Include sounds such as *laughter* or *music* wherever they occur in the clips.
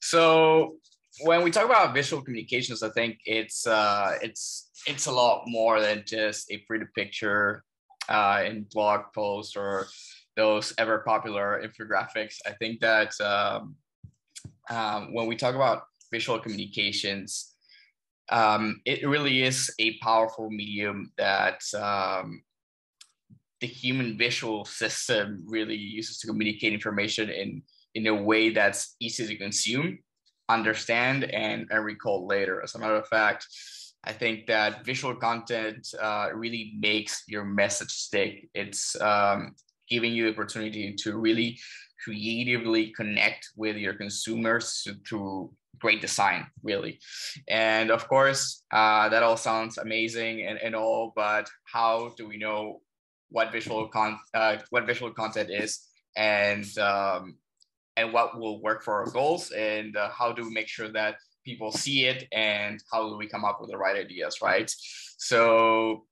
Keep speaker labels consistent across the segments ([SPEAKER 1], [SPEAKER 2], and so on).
[SPEAKER 1] So when we talk about visual communications, I think it's uh, it's it's a lot more than just a pretty picture uh, in blog posts or those ever popular infographics. I think that um, um, when we talk about visual communications, um, it really is a powerful medium that um, the human visual system really uses to communicate information in, in a way that's easy to consume, understand, and, and recall later. As a matter of fact, I think that visual content uh, really makes your message stick. It's um, giving you the opportunity to really creatively connect with your consumers through great design, really. And of course, uh, that all sounds amazing and, and all, but how do we know what visual con uh, what visual content is and um, and what will work for our goals and uh, how do we make sure that people see it and how do we come up with the right ideas, right? So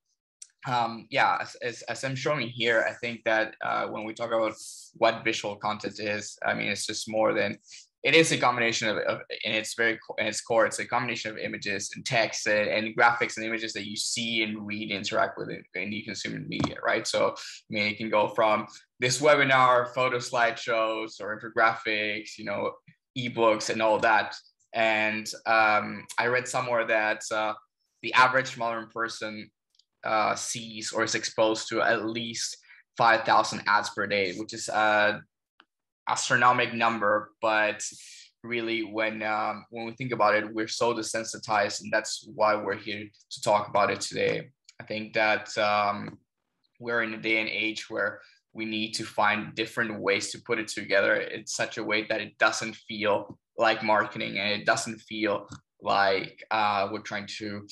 [SPEAKER 1] um, yeah, as, as, as, I'm showing here, I think that uh, when we talk about what visual content is, I mean, it's just more than it is a combination of, of in its very in its core, it's a combination of images and text and, and graphics and images that you see and read, interact with in, in the consumer media, right? So, I mean, it can go from this webinar, photo slideshows, or infographics, you know, ebooks and all that. And um, I read somewhere that uh, the average modern person uh, sees or is exposed to at least 5,000 ads per day, which is a astronomical number. But really, when um, when we think about it, we're so desensitized, and that's why we're here to talk about it today. I think that um, we're in a day and age where we need to find different ways to put it together in such a way that it doesn't feel like marketing and it doesn't feel like uh, we're trying to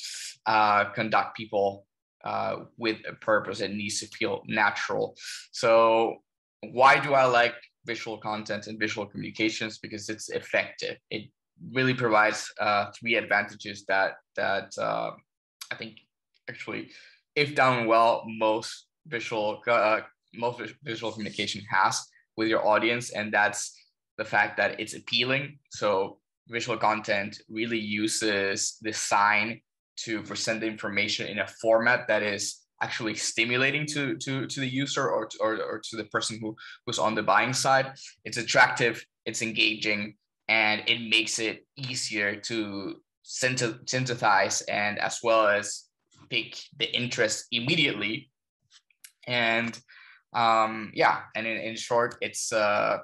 [SPEAKER 1] uh, conduct people uh, with a purpose. It needs to feel natural. So why do I like visual content and visual communications? Because it's effective. It really provides uh, three advantages that that uh, I think actually, if done well, most visual uh, most visual communication has with your audience, and that's the fact that it's appealing. So visual content really uses the sign to present the information in a format that is actually stimulating to to to the user or to, or, or to the person who who's on the buying side it's attractive it's engaging and it makes it easier to synthesize and as well as pick the interest immediately and um yeah and in, in short it's uh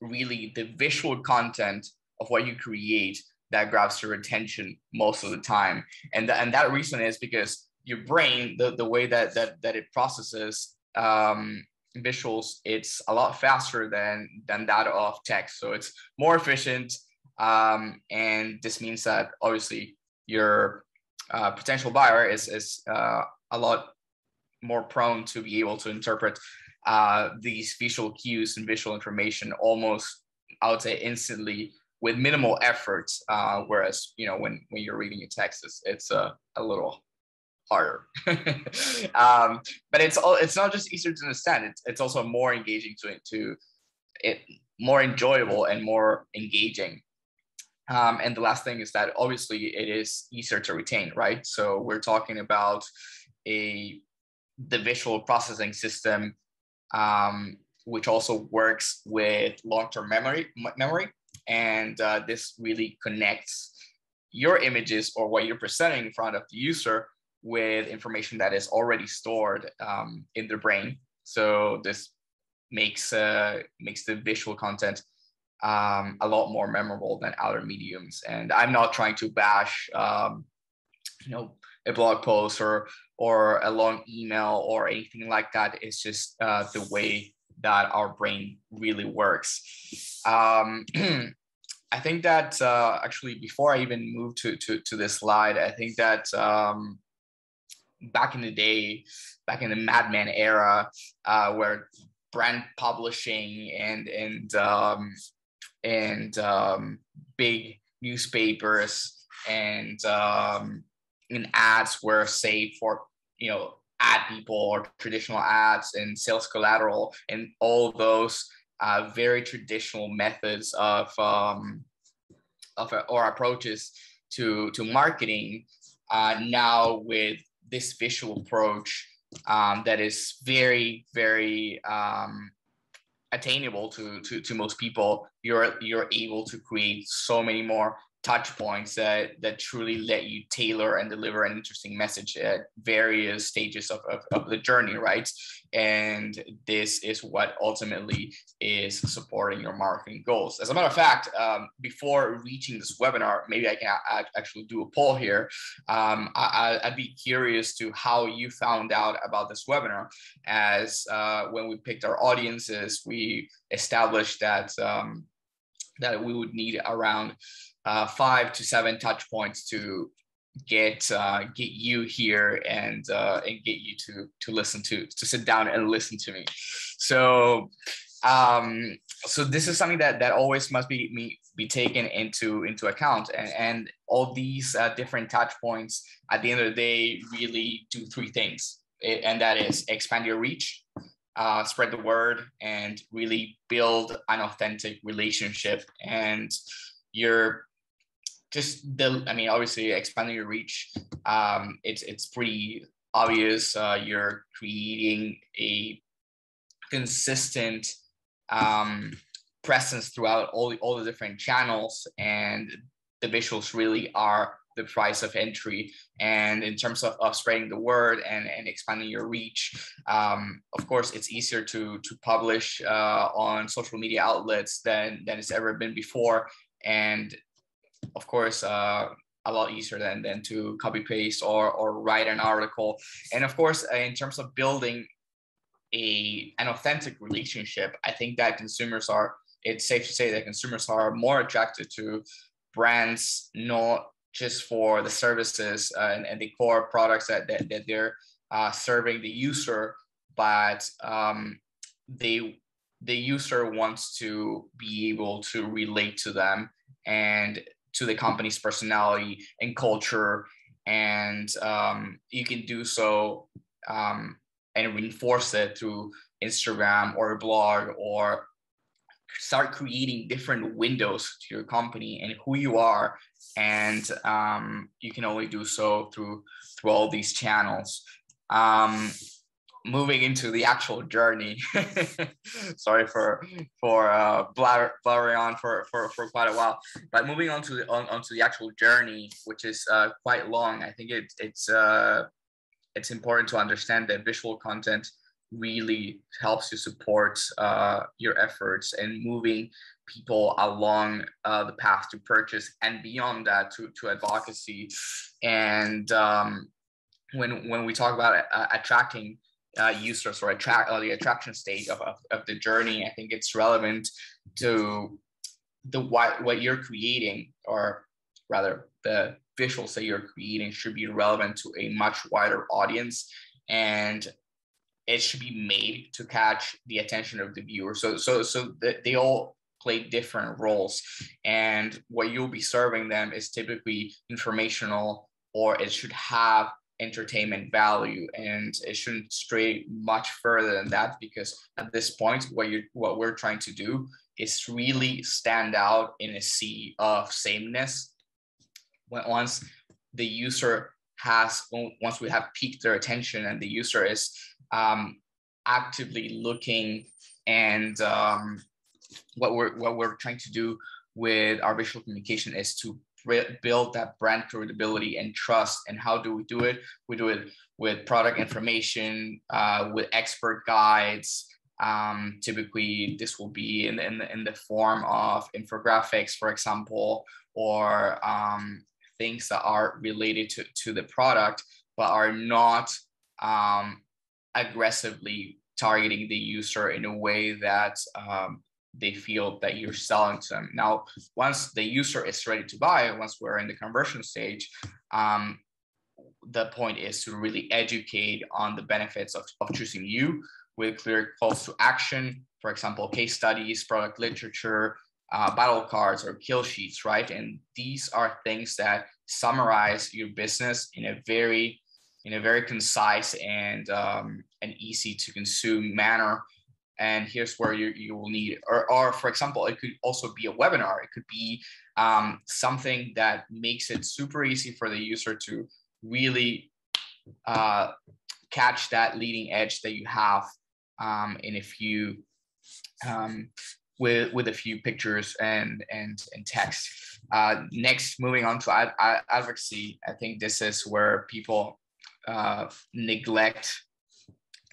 [SPEAKER 1] really the visual content of what you create that grabs your attention most of the time. And, th- and that reason is because your brain, the, the way that, that, that it processes um, visuals, it's a lot faster than, than that of text. So it's more efficient. Um, and this means that obviously your uh, potential buyer is, is uh, a lot more prone to be able to interpret uh, these visual cues and visual information almost, I would say, instantly with minimal effort. Uh, whereas, you know, when, when you're reading a text, it's, it's a, a little harder. *laughs* um, but it's all, it's not just easier to understand. It's, it's also more engaging to, to it, more enjoyable and more engaging. Um, and the last thing is that obviously it is easier to retain, right? So we're talking about a the visual processing system, um, which also works with long-term memory memory and uh, this really connects your images or what you're presenting in front of the user with information that is already stored um, in their brain. So this makes uh, makes the visual content um, a lot more memorable than other mediums. And I'm not trying to bash, um, you know, a blog post or or a long email or anything like that. It's just uh, the way that our brain really works. Um, *clears throat* I think that uh, actually before I even move to, to, to this slide, I think that um, back in the day, back in the Mad Men era, uh, where brand publishing and and um, and um, big newspapers and um, and ads were saved for you know ad people or traditional ads and sales collateral and all those uh, very traditional methods of um, of or approaches to to marketing. Uh, now with this visual approach um, that is very very um, attainable to, to to most people. You're you're able to create so many more touch points that that truly let you tailor and deliver an interesting message at various stages of, of, of, the journey right? And this is what ultimately is supporting your marketing goals. As a matter of fact um, before reaching this webinar maybe i can actually do a poll here. Um, I, would be curious to how you found out about this webinar. As uh, when we picked our audiences we established that um, that we would need around uh, five to seven touch points to get uh, get you here and uh, and get you to to listen to to sit down and listen to me. So um, so this is something that that always must be me be taken into into account. And and all these uh, different touch points at the end of the day really do three things. And that is expand your reach uh, spread the word and really build an authentic relationship. And you're just the i mean obviously expanding your reach um, it's it's pretty obvious uh, you're creating a consistent um, presence throughout all the, all the different channels and the visuals really are the price of entry. And in terms of, of spreading the word and, and expanding your reach um, of course it's easier to to publish uh, on social media outlets than than it's ever been before. And of course, uh, a lot easier than, than to copy paste or, or write an article. And of course, uh, in terms of building a, an authentic relationship, I think that consumers are, it's safe to say that consumers are more attracted to brands, not just for the services uh, and, and the core products that, that, that they're uh, serving the user, but um, they the user wants to be able to relate to them and to the company's personality and culture and um, you can do so um, and reinforce it through instagram or a blog or start creating different windows to your company and who you are. And um, you can only do so through through all these channels. Um, moving into the actual journey. *laughs* Sorry for for uh, on for, for for quite a while, but moving on to the on, onto the actual journey, which is uh, quite long. I think it, it's uh, it's important to understand that visual content really helps you support uh, your efforts and moving people along uh, the path to purchase and beyond that to, to advocacy and um, when when we talk about uh, attracting uh, users or attract or the attraction stage of, of, of, the journey. I think it's relevant to the what what you're creating, or rather the visuals that you're creating should be relevant to a much wider audience, and it should be made to catch the attention of the viewer. So so so that they all play different roles, and what you'll be serving them is typically informational, or it should have entertainment value and it shouldn't stray much further than that because at this point what you what we're trying to do is really stand out in a sea of sameness. When once the user has once we have piqued their attention and the user is um, actively looking and um, what we're what we're trying to do with our visual communication is to build that brand credibility and trust. And how do we do it? We do it with product information, uh, with expert guides. Um, typically, this will be in, in, in the form of infographics, for example, or um, things that are related to, to the product, but are not um, aggressively targeting the user in a way that um, they feel that you're selling to them. Now, once the user is ready to buy, once we're in the conversion stage, um, the point is to really educate on the benefits of, of choosing you with clear calls to action, for example, case studies, product literature, uh, battle cards, or kill sheets, right? And these are things that summarize your business in a very in a very concise and um, an easy to consume manner and here's where you, you will need or, or for example it could also be a webinar. It could be um, something that makes it super easy for the user to really uh, catch that leading edge that you have um, in a few um, with with a few pictures and and and text. Uh, next, moving on to ad, ad, advocacy, I think this is where people uh, neglect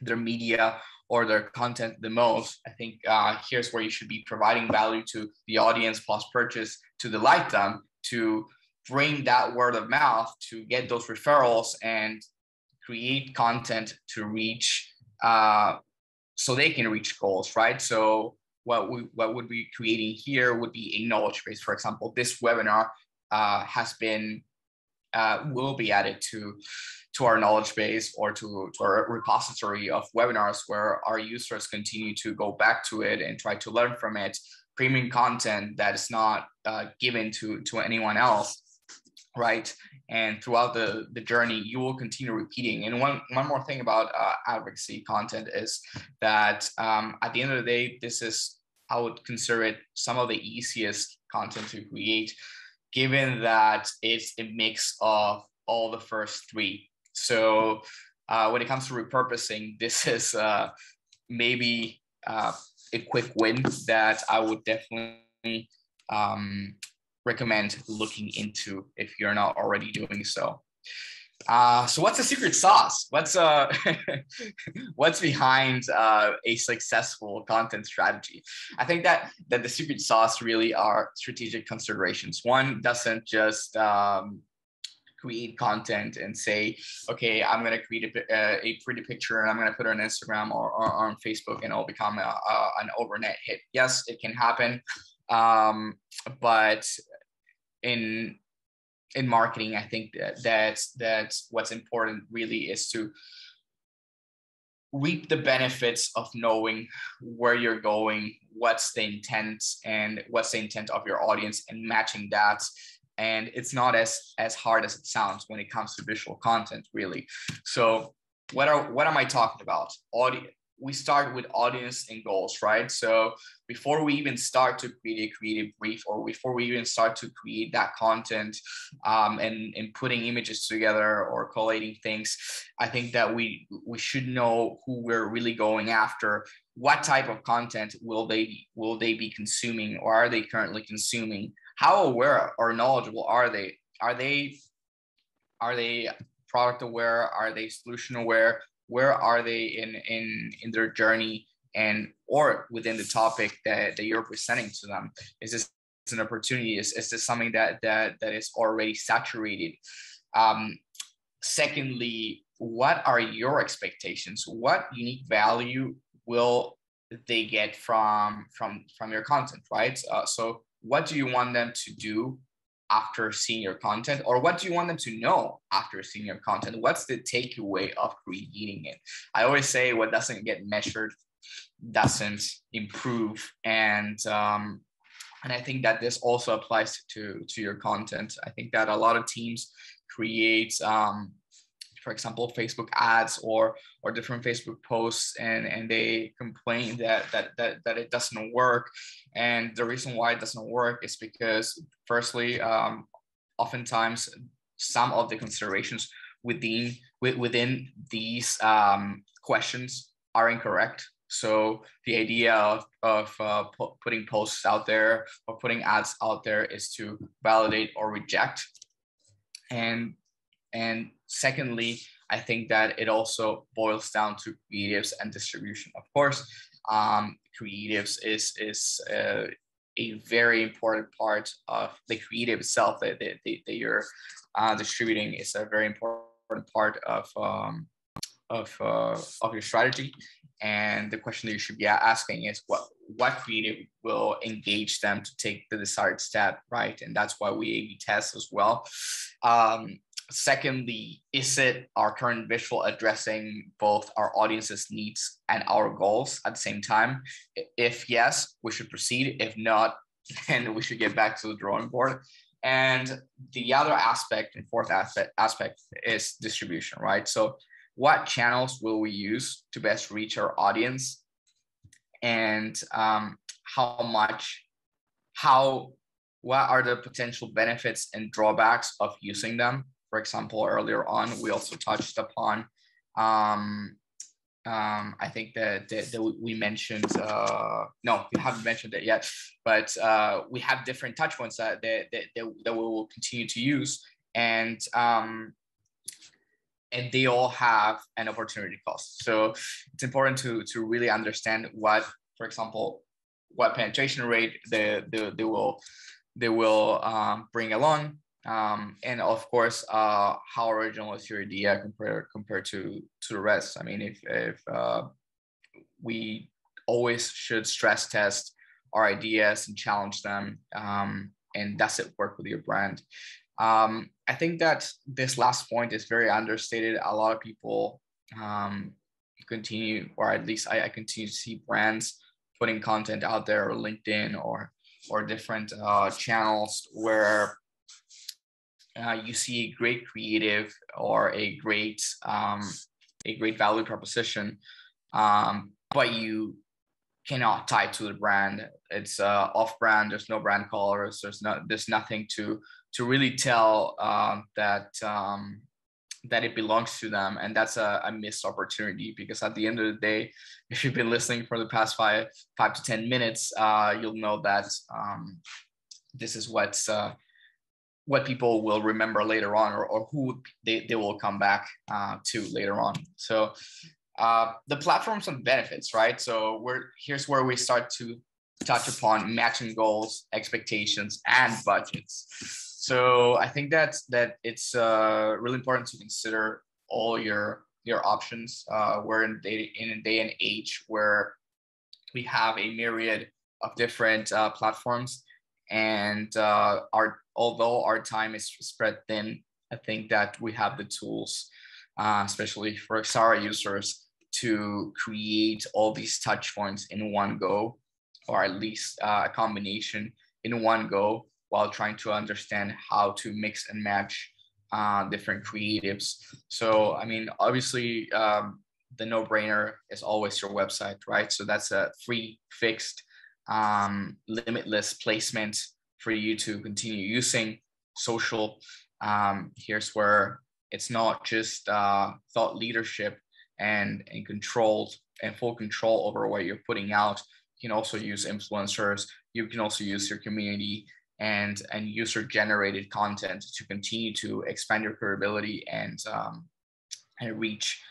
[SPEAKER 1] their media or their content the most. I think uh, here's where you should be providing value to the audience plus purchase to delight them to bring that word of mouth to get those referrals and create content to reach uh, so they can reach goals right so what we what would be creating here would be a knowledge base for example this webinar uh, has been uh, will be added to to our knowledge base or to, to our repository of webinars where our users continue to go back to it and try to learn from it. Premium content that is not uh, given to to anyone else right? And throughout the the journey you will continue repeating. And one one more thing about uh, advocacy content is that um, at the end of the day this is i would consider it some of the easiest content to create given that it's a mix of all the first three so uh, when it comes to repurposing *laughs* this is uh, maybe uh, a quick win that i would definitely um, recommend looking into if you're not already doing so. Uh, so what's the secret sauce? What's uh, *laughs* what's behind uh, a successful content strategy? I think that that the secret sauce really are strategic considerations. One doesn't just um, create content and say, okay, I'm gonna create a, uh, a pretty picture and I'm gonna put it on Instagram or, or on Facebook and it'll become a, a, an overnight hit. Yes, it can happen, um, but in in marketing, I think that that's that's what's important really is to reap the benefits of knowing where you're going, what's the intent, and what's the intent of your audience, and matching that. And it's not as as hard as it sounds when it comes to visual content, really. So, what are what am I talking about? Audio we start with audience and goals, right? So before we even start to create a creative brief or before we even start to create that content um, and, and putting images together or collating things, I think that we we should know who we're really going after. What type of content will they will they be consuming or are they currently consuming? How aware or knowledgeable are they? Are they are they product aware? Are they solution aware? Where are they in in in their journey and or within the topic that, that you're presenting to them? Is this an opportunity? Is, is this something that that that is already saturated? Um, secondly what are your expectations? What unique value will they get from from from your content right? Uh, so what do you want them to do after seeing your content or what do you want them to know after seeing your content? What's the takeaway of creating it? I always say what doesn't get measured doesn't improve and um, and i think that this also applies to to your content. I think that a lot of teams create um, for example facebook ads or or different facebook posts and and they complain that that that, that it doesn't work. And the reason why it doesn't work is because firstly um, oftentimes some of the considerations within within these um, questions are incorrect. So the idea of, of uh, putting posts out there or putting ads out there is to validate or reject. And and secondly, I think that it also boils down to creatives and distribution. Of course, um, creatives is is uh, a very important part of the creative itself that, that, that you're uh, distributing is a very important part of um, of uh, of your strategy. And the question that you should be asking is what what creative will engage them to take the desired step, right? And that's why we A/B test as well. Um, secondly, is it our current visual addressing both our audience's needs and our goals at the same time? If yes, we should proceed. If not, *laughs* then we should get back to the drawing board. And the other aspect and fourth aspect aspect is distribution, right? So what channels will we use to best reach our audience? and um, how much, how, what are the potential benefits and drawbacks of using them. For example, earlier on, we also touched upon um, um, I think that, that, that we mentioned, uh, no, we haven't mentioned it yet, but uh, we have different touch points that, that, that, that we will continue to use. And, um, and they all have an opportunity cost. So it's important to, to really understand what, for example, what penetration rate they, they, they will, they will um, bring along um, and of course, uh, how original is your idea compared compared to to the rest? I mean, if if uh, we always should stress test our ideas and challenge them, um, and does it work with your brand? Um, I think that this last point is very understated. A lot of people um, continue, or at least I, I continue to see brands putting content out there, or LinkedIn, or or different uh, channels where uh, you see a great creative or a great um, a great value proposition, um, but you cannot tie to the brand. It's uh, off brand. There's no brand colors. There's no there's nothing to to really tell um, that um, that it belongs to them, and that's a, a missed opportunity because at the end of the day, if you've been listening for the past five five to ten minutes, uh, you'll know that um, this is what's uh, what people will remember later on or, or who they, they will come back uh, to later on. So uh, the platforms and benefits, right? So we're here's where we start to touch upon matching goals, expectations, and budgets. So I think that's that it's uh, really important to consider all your your options. Uh, we're in day, in a day and age where we have a myriad of different uh, platforms and uh, our although our time is spread thin, I think that we have the tools, uh, especially for Xara users, to create all these touch points in one go, or at least uh, a combination in one go, while trying to understand how to mix and match uh, different creatives. So, I mean, obviously, um, the no-brainer is always your website, right? So that's a free, fixed, um, limitless placement for you to continue using social. Um, here's where it's not just uh, thought leadership and, and controlled and full control over what you're putting out. You can also use influencers. You can also use your community and and user generated content to continue to expand your credibility and um, and reach.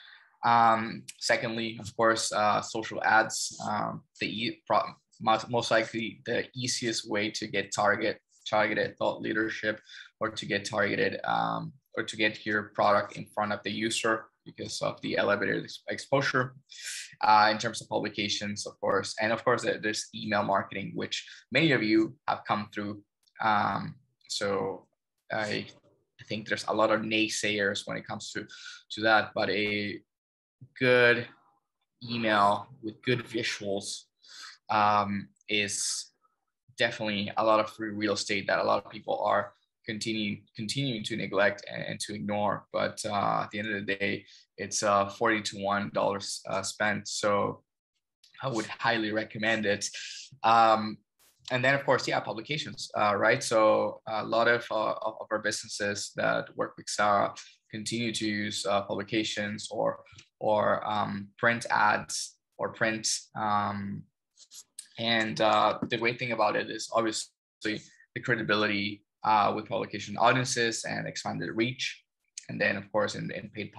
[SPEAKER 1] Um, secondly, of course, uh, social ads. Um, the most likely the easiest way to get target targeted thought leadership or to get targeted um, or to get your product in front of the user because of the elevated exposure uh, in terms of publications, of course. And of course, there's email marketing, which many of you have come through. Um, so I, I think there's a lot of naysayers when it comes to, to that, but a good email with good visuals um, is definitely a lot of free real estate that a lot of people are continuing continuing to neglect and, and to ignore. But uh, at the end of the day, it's uh, forty to one dollars uh, spent. So I would highly recommend it. Um, and then of course, yeah, publications, uh, right? So a lot of, uh, of our businesses that work with Xara continue to use uh, publications or or um, print ads or print um, and uh, the great thing about it is obviously the credibility uh, with publication audiences and expanded reach. And then, of course, in, in paid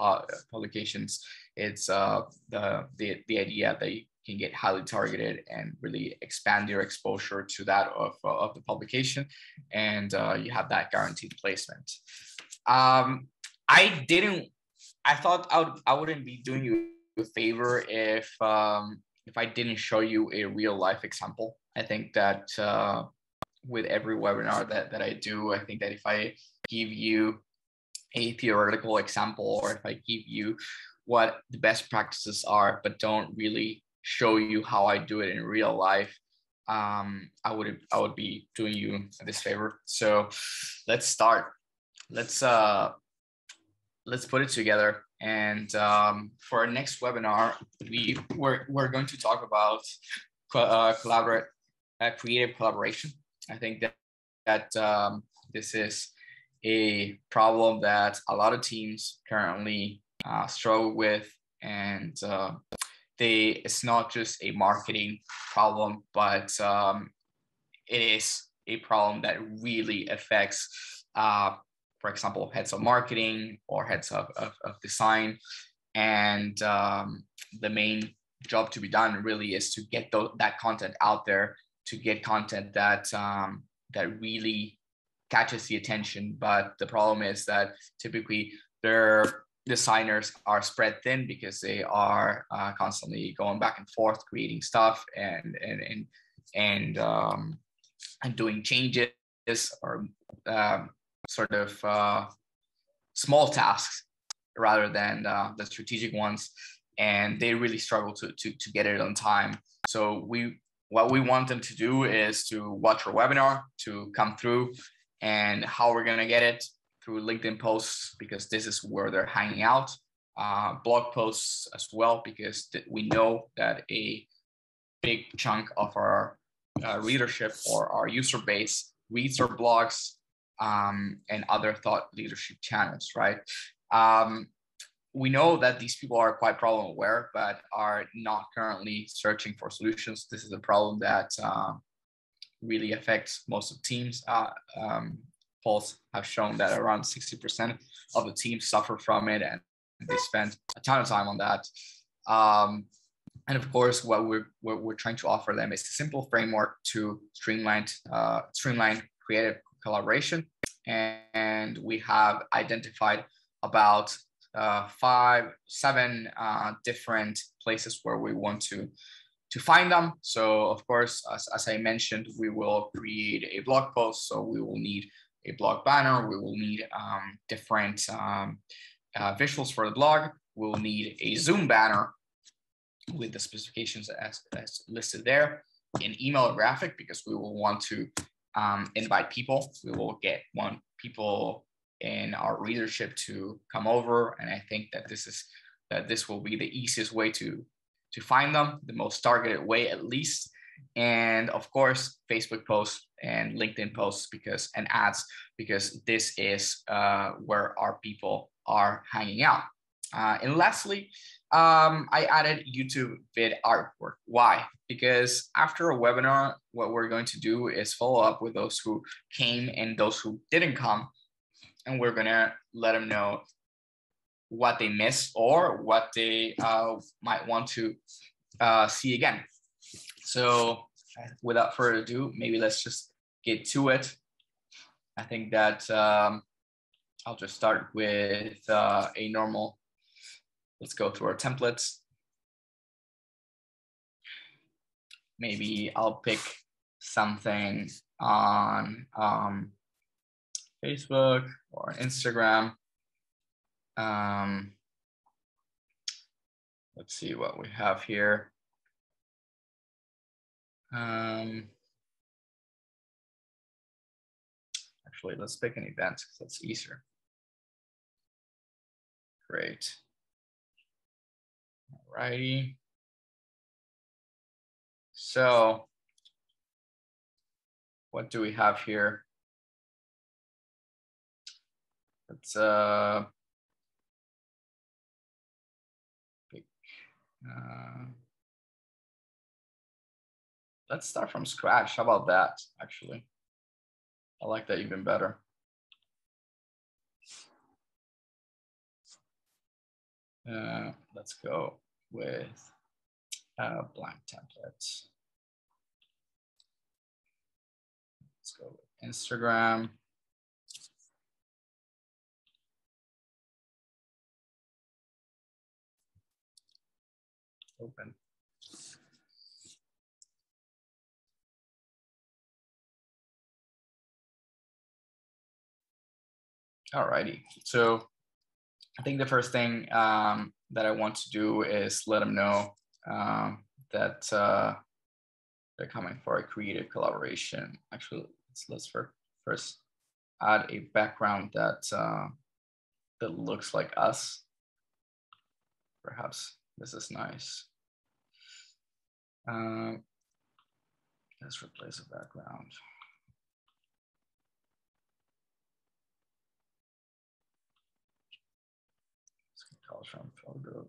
[SPEAKER 1] publications, it's uh, the, the, the idea that you can get highly targeted and really expand your exposure to that of, of the publication. And uh, you have that guaranteed placement. Um, I didn't, I thought I, would, I wouldn't be doing you a favor if um, if I didn't show you a real life example. I think that uh, with every webinar that, that I do, I think that if I give you a theoretical example or if I give you what the best practices are, but don't really show you how I do it in real life, um, I would I would be doing you this favor. So let's start. Let's uh, let's put it together. And um, for our next webinar, we we're, we're going to talk about uh, collaborate, uh, creative collaboration. I think that that um, this is a problem that a lot of teams currently uh, struggle with, and uh, they it's not just a marketing problem, but um, it is a problem that really affects, uh, for example, heads of marketing or heads of, of, of design. And um, the main job to be done really is to get th- that content out there, to get content that um, that really catches the attention. But the problem is that typically their designers are spread thin because they are uh, constantly going back and forth, creating stuff and and and and um, and doing changes or um, sort of uh, small tasks rather than uh, the strategic ones. And they really struggle to, to, to get it on time. So we what we want them to do is to watch our webinar to come through and how we're going to get it through linkedin posts because this is where they're hanging out. Uh, blog posts as well because th- we know that a big chunk of our uh, readership or our user base reads our blogs um, and other thought leadership channels, right? Um, we know that these people are quite problem aware, but are not currently searching for solutions. This is a problem that uh, really affects most of teams. Uh, um, polls have shown that around 60% of the teams suffer from it and they spend a ton of time on that. Um, and of course, what we're, what we're trying to offer them is a simple framework to streamline, uh, streamline creative collaboration. And we have identified about uh, five, seven uh, different places where we want to to find them. So of course, as, as I mentioned, we will create a blog post. So we will need a blog banner. We will need um, different um, uh, visuals for the blog. We'll need a Zoom banner with the specifications as, as listed there in email graphic because we will want to um, invite people. We will get one people in our readership to come over, and I think that this is that this will be the easiest way to to find them, the most targeted way at least. And of course, Facebook posts and LinkedIn posts because and ads because this is uh, where our people are hanging out. Uh, and lastly, um, I added YouTube vid artwork. Why? Because after a webinar, what we're going to do is follow up with those who came and those who didn't come. And we're going to let them know what they missed or what they uh, might want to uh, see again. So without further ado, maybe let's just get to it. I think that um, I'll just start with uh, a normal Let's go through our templates. Maybe I'll pick something on um, Facebook or Instagram. Um, let's see what we have here. Um, actually, let's pick an event because that's easier. Great. Righty. So what do we have here? Let's uh, uh, let's start from scratch. How about that, actually? I like that even better. Uh, let's go with a blank template. Let's go with Instagram. Open. All righty. So I think the first thing um, that I want to do is let them know um, that uh, they're coming for a creative collaboration. Actually, let's, let's first add a background that uh, that looks like us. Perhaps this is nice. Uh, Let's replace the background. Let's from photo.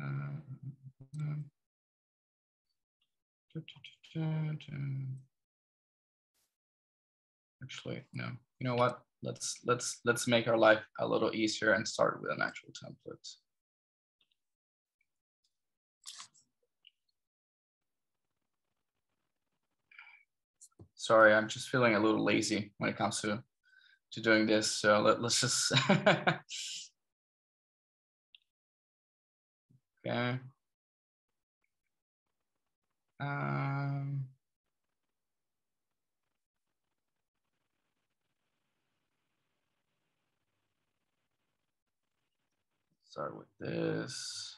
[SPEAKER 1] Uh, actually, no. You know what? Let's let's let's make our life a little easier and start with an actual template. Sorry, I'm just feeling a little lazy when it comes to to doing this. So let, let's just *laughs* okay. Um, start with this.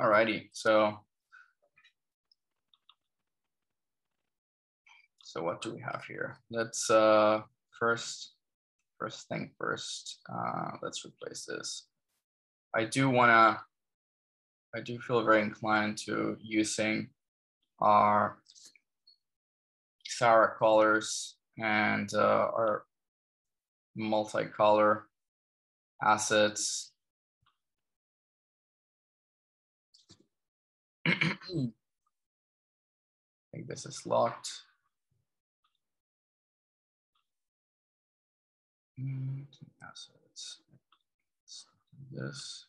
[SPEAKER 1] Alrighty, so so what do we have here? Let's uh, first first thing first. Uh, let's replace this. I do wanna. I do feel very inclined to using our Xara colors and uh, our multicolor assets I think this is locked. This.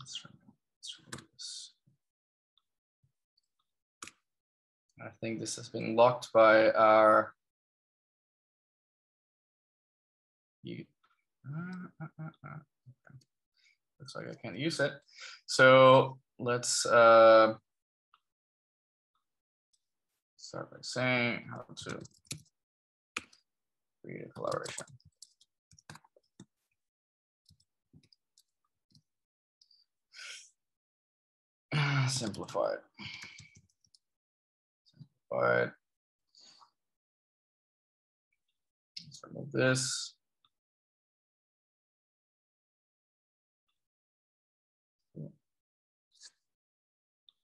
[SPEAKER 1] Let's let's this. I think this has been locked by our you. Uh, uh, uh, looks like I can't use it. So let's uh, start by saying how to create a collaboration. *sighs* Simplified. Simplified. Let's remove this.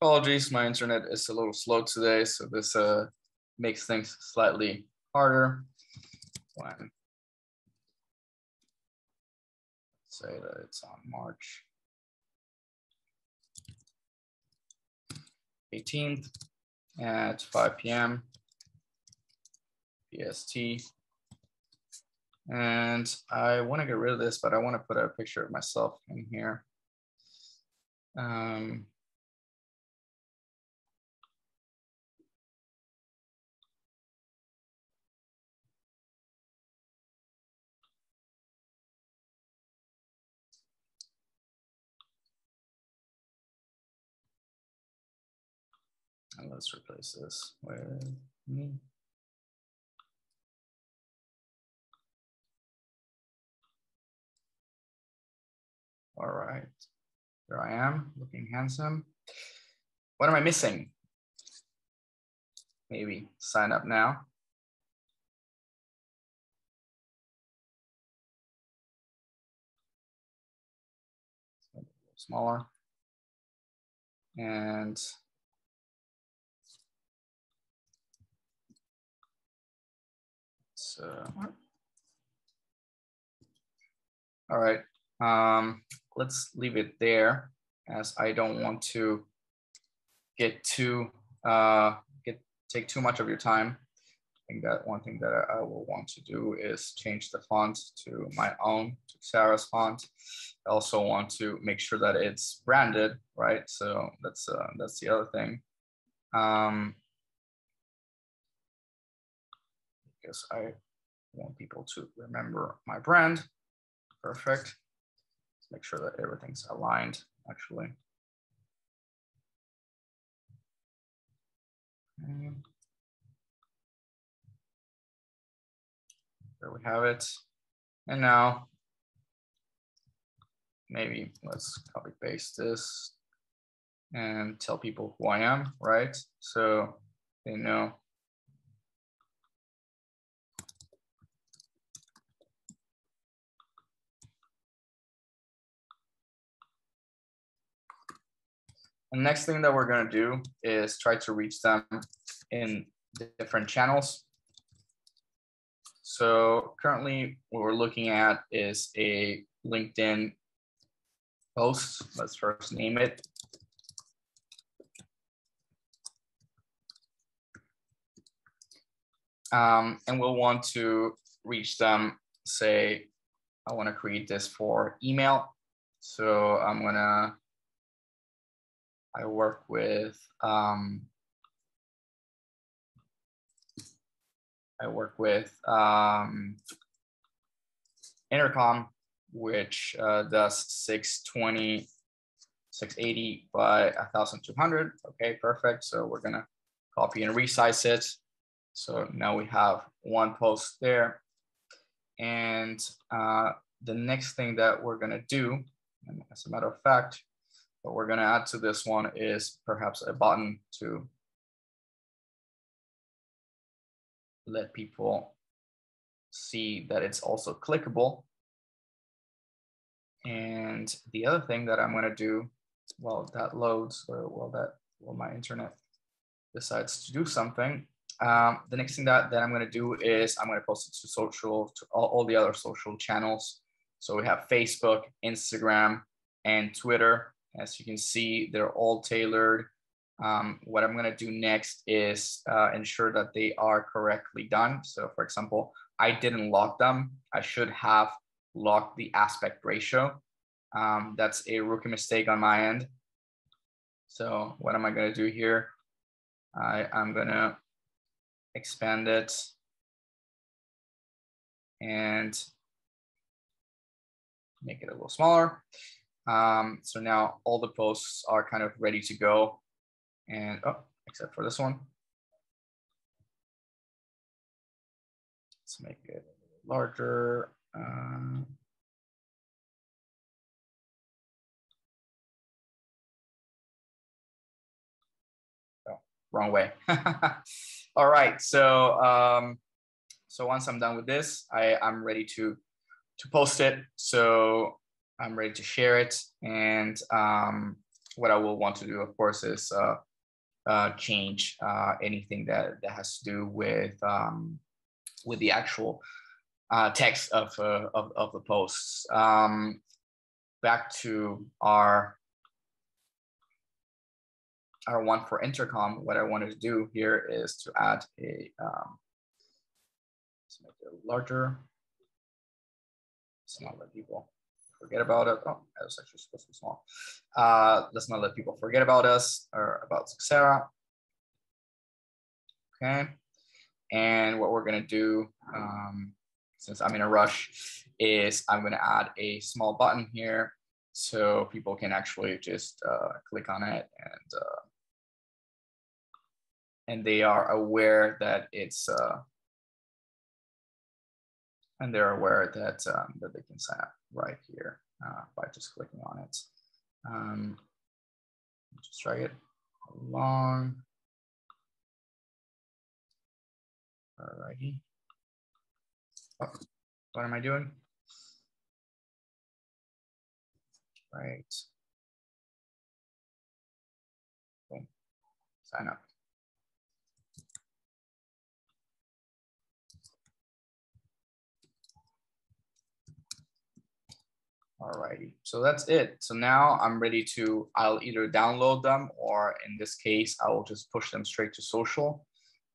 [SPEAKER 1] Apologies, my internet is a little slow today, so this uh, makes things slightly harder when say that it's on March 18th at 5 p.m. PST. And I want to get rid of this, but I want to put a picture of myself in here. Um, And let's replace this with me. Hmm. All right, there I am, looking handsome. What am I missing? Maybe sign up now. Smaller. And So, all right, um, let's leave it there as I don't want to get too, uh, get take too much of your time. I think that one thing that I will want to do is change the font to my own, to Xara's font. I also want to make sure that it's branded, right? So that's uh, that's the other thing. Um, because I want people to remember my brand. Perfect. Let's make sure that everything's aligned actually. Mm. There we have it. And now maybe let's copy paste this and tell people who I am, right? So they know. The next thing that we're gonna do is try to reach them in different channels. So currently what we're looking at is a LinkedIn post. Let's first name it. Um, and we'll want to reach them, say, I want to create this for email. So I'm gonna, I work with, um, I work with um, Intercom, which uh, does 620, 680 by 1200. Okay, perfect. So we're gonna copy and resize it. So now we have one post there. And uh, the next thing that we're gonna do, as a matter of fact, what we're gonna add to this one is perhaps a button to let people see that it's also clickable. And the other thing that I'm gonna do, while that loads, or while that, while my internet decides to do something, um, the next thing that, that I'm gonna do is I'm gonna post it to social, to all, all the other social channels. So we have Facebook, Instagram, and Twitter. As you can see, they're all tailored um, what I'm gonna do next is uh, ensure that they are correctly done. So for example, I didn't lock them. I should have locked the aspect ratio. Um, that's a rookie mistake on my end. So what am I gonna do here? I, I'm gonna expand it and make it a little smaller. Um, so now all the posts are kind of ready to go and oh, except for this one. Let's make it larger. Uh, oh, wrong way. *laughs* All right, so um, so once I'm done with this, I, I'm ready to to post it. So I'm ready to share it. And um, what I will want to do, of course, is uh, uh, change uh, anything that, that has to do with um, with the actual uh, text of, uh, of, of the posts. Um, back to our our one for Intercom, what I wanted to do here is to add a um, let's make it larger. Let's not let people forget about it. Oh, that was actually supposed to be small. Uh, let's not let people forget about us or about Xara. Okay. And what we're gonna do, um, since I'm in a rush, is I'm gonna add a small button here so people can actually just uh, click on it and uh, and they are aware that it's uh, and they're aware that um, that they can sign up right here uh, by just clicking on it. Um, just drag it along. Alrighty. Oh, what am I doing? Right. Sign up. Alrighty, so that's it. So now I'm ready to, I'll either download them or in this case, I will just push them straight to social.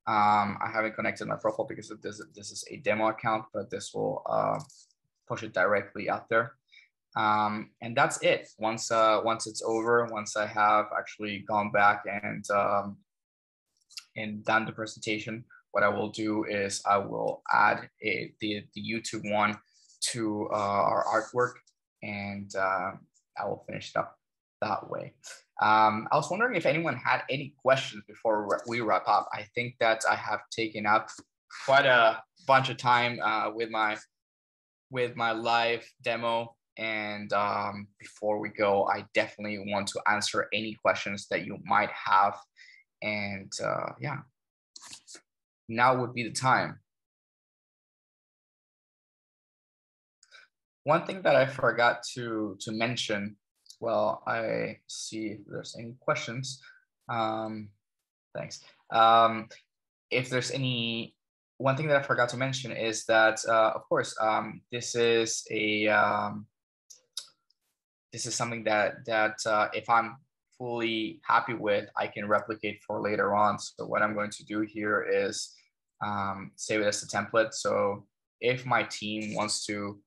[SPEAKER 1] Um, I haven't connected my profile because this, this is a demo account, but this will uh, push it directly out there. Um, and that's it. Once, uh, once it's over, once I have actually gone back and, um, and done the presentation, what I will do is I will add a, the, the YouTube one to uh, our artwork and uh, I will finish it up that way. Um, I was wondering if anyone had any questions before we wrap up. I think that I have taken up quite a bunch of time uh, with my with my live demo. And um, before we go, I definitely want to answer any questions that you might have. And uh, yeah, now would be the time. One thing that I forgot to, to mention, well, I see if there's any questions. Um, thanks. Um, if there's any, one thing that I forgot to mention is that, uh, of course, um, this is a, um, this is something that, that uh, if I'm fully happy with, I can replicate for later on. So what I'm going to do here is um, save it as a template. So if my team wants to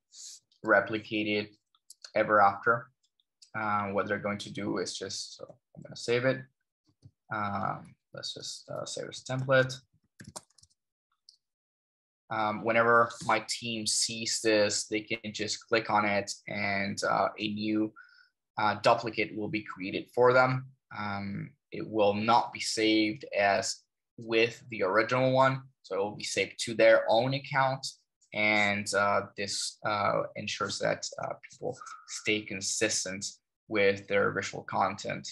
[SPEAKER 1] replicate it ever after. Uh, what they're going to do is just, so I'm going to save it. Um, let's just uh, save as template. Um, whenever my team sees this, they can just click on it and uh, a new uh, duplicate will be created for them. Um, it will not be saved as with the original one. So it will be saved to their own account and uh, this uh, ensures that uh, people stay consistent with their visual content.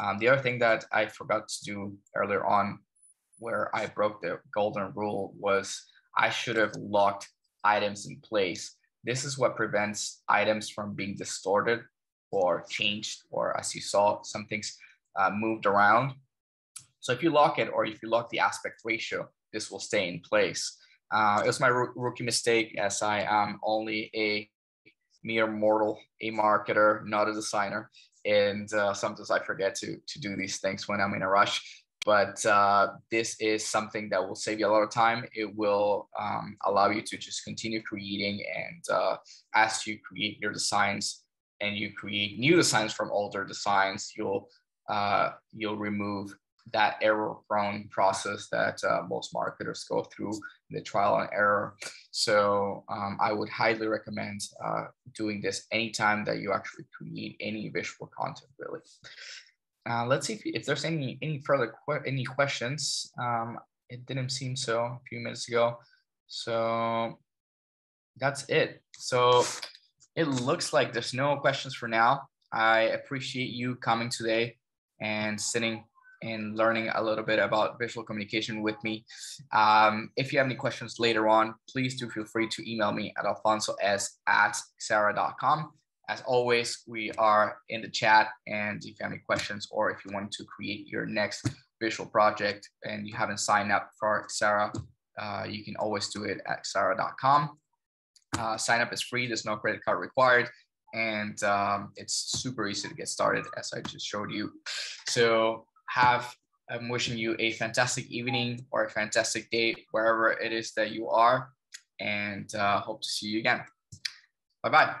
[SPEAKER 1] Um, the other thing that I forgot to do earlier on, where I broke the golden rule, was I should have locked items in place. This is what prevents items from being distorted or changed, or as you saw, some things uh, moved around. So if you lock it, or if you lock the aspect ratio, this will stay in place. Uh, it was my rookie mistake as I am only a mere mortal, a marketer, not a designer. And uh, sometimes I forget to, to do these things when I'm in a rush. But uh, this is something that will save you a lot of time. It will um, allow you to just continue creating. And uh, as you create your designs and you create new designs from older designs, you'll uh, you'll remove that error prone process that uh, most marketers go through the trial and error. So um, i would highly recommend uh, doing this anytime that you actually create any visual content really. Uh, let's see if, if, there's any any further que- any questions. Um, it didn't seem so a few minutes ago. So that's it. So it looks like there's no questions for now. I appreciate you coming today and sitting and learning a little bit about visual communication with me. Um, if you have any questions later on, please do feel free to email me at alfonsoS at xara.com. As always, we are in the chat, and if you have any questions or if you want to create your next visual project and you haven't signed up for Xara, uh, you can always do it at xara.com. Uh, sign up is free, there's no credit card required and um, it's super easy to get started as I just showed you. So have I'm wishing you a fantastic evening or a fantastic day wherever it is that you are, and uh, hope to see you again. Bye bye.